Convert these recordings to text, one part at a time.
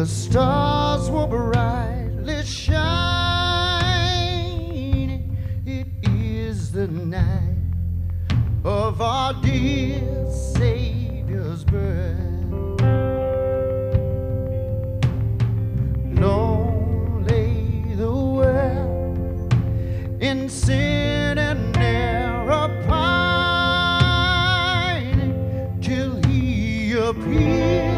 the stars will brightly shine. It is the night of our dear Savior's birth. Lonely the world in sin and error pining till he appears.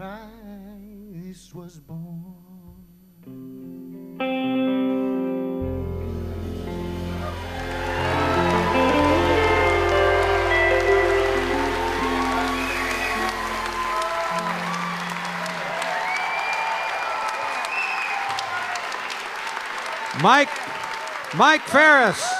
Christ was born. Mike, Mike Farris.